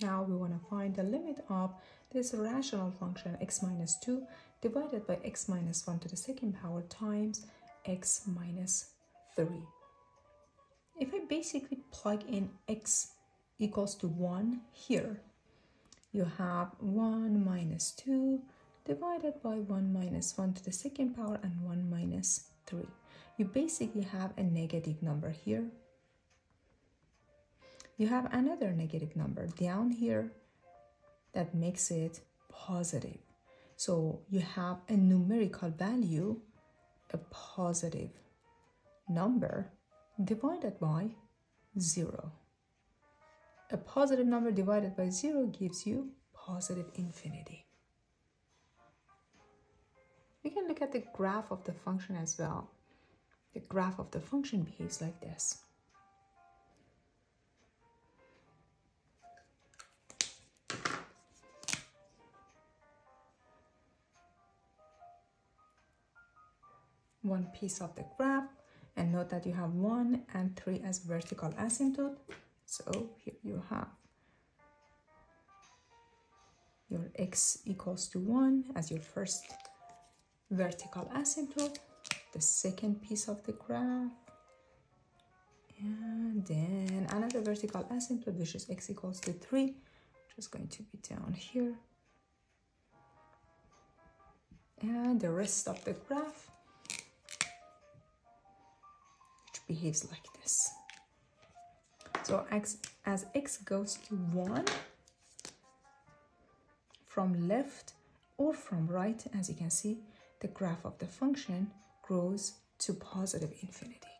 Now we want to find the limit of this rational function x minus 2 divided by x minus 1 to the second power times x minus 3. If I basically plug in x equals to 1 here, you have 1 minus 2 divided by 1 minus 1 to the second power and 1 minus 3. You basically have a negative number here. You have another negative number down here that makes it positive. So you have a numerical value, a positive number divided by 0. A positive number divided by 0 gives you positive infinity. We can look at the graph of the function as well. The graph of the function behaves like this. One piece of the graph and note that you have 1 and 3 as vertical asymptote. So here you have your x equals to 1 as your first vertical asymptote, the second piece of the graph, and then another vertical asymptote, which is x equals to 3, which is going to be down here. And the rest of the graph behaves like this. So as x goes to 1, from left or from right, as you can see, the graph of the function grows to positive infinity.